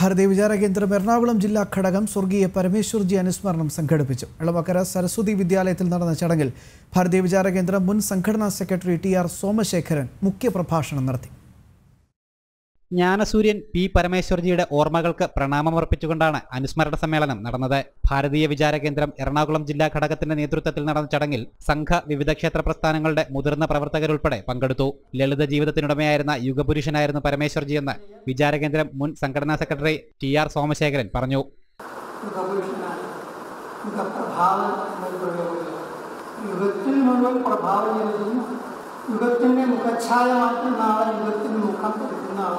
ഭാരതീയ വിചാര കേന്ദ്രം എറണാകുളം ജില്ലാ ഘടകം സ്വർഗീയ പരമേശ്വർജി അനുസ്മരണം സംഘടിപ്പിച്ചു. എളവക്കര സരസ്വതി വിദ്യാലയത്തിൽ നടന്ന ചടങ്ങിൽ ഭാരതീയ വിചാര കേന്ദ്രം മുൻ സംഘടനാ സെക്രട്ടറി ടി ആർ സോമശേഖരൻ മുഖ്യപ്രഭാഷണം നടത്തി. ജ്ഞാനസൂര്യൻ പി. പരമേശ്വർജിയുടെ ഓർമ്മകൾക്ക് പ്രണാമമർപ്പിച്ചുകൊണ്ടാണ് അനുസ്മരണ സമ്മേളനം നടന്നത്. ഭാരതീയ വിചാര കേന്ദ്രം എറണാകുളം ജില്ലാ ഘടകത്തിന്റെ നേതൃത്വത്തിൽ നടന്ന ചടങ്ങിൽ സംഘ വിവിധ ക്ഷേത്ര പ്രസ്ഥാനങ്ങളുടെ മുതിർന്ന പ്രവർത്തകരുൾപ്പെടെ പങ്കെടുത്തു. ലളിത ജീവിതത്തിനുടമയായിരുന്ന യുഗപുരുഷനായിരുന്നു പരമേശ്വർജി എന്ന് വിചാര കേന്ദ്രം മുൻ സംഘടനാ സെക്രട്ടറി ടി. ആർ. സോമശേഖരൻ പറഞ്ഞു. യുഗത്തിൽ മുഴുവൻ പ്രഭാവം മുഖച്ഛായ മാറ്റുന്ന ആൾ യുഗത്തിന് മുഖം കൊടുക്കുന്ന ആൾ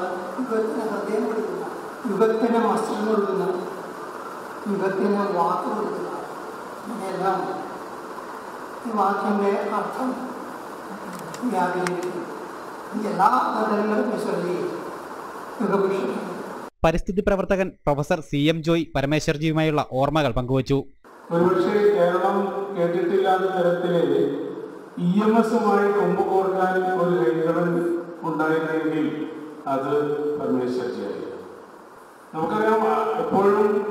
യുഗത്തിന് ഹൃദയം കൊടുക്കുന്ന യുഗത്തിന് വസ്ത്രം കൊടുക്കുന്ന യുഗത്തിന് വാക്ക് കൊടുക്കുന്ന ഈ വാക്കിന്റെ അർത്ഥം ഈ എല്ലാ ഘടകങ്ങളും വിശ്വസി പരിസ്ഥിതി പ്രവർത്തകൻ പ്രൊഫസർ സി എം ജോയ് പരമേശ്വർജിയുമായുള്ള ഓർമ്മകൾ പങ്കുവച്ചു. ഒരുപക്ഷെ കേരളം കേട്ടിട്ടില്ലാത്ത തരത്തിൽ ഇ എം എസുമായി കൊമ്പ് കോർക്കാൻ ഒരു രേഖകൾ ഉണ്ടായിരുന്നെങ്കിൽ അത് പരമേശ്വർജിയായി നമുക്കറിയാം എപ്പോഴും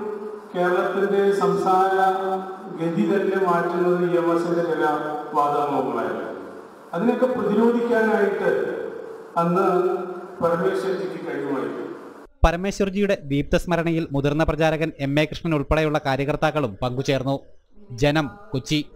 കേരളത്തിന്റെ സംസാര ഗതി തന്നെ മാറ്റുന്നത് എം ചില വാദമുഖങ്ങളായിരുന്നു അതിനൊക്കെ പ്രതിരോധിക്കാനായിട്ട് അന്ന് പരമേശ്വർജിക്ക് കഴിയുമായിരുന്നു പരമേശ്വർജിയുടെ ദീപ്തസ്മരണയിൽ മുതിർന്ന പ്രചാരകൻ എം എ കൃഷ്ണൻ ഉൾപ്പെടെയുള്ള കാര്യകർത്താക്കളും പങ്കുചേർന്നു. ജനം കൊച്ചി.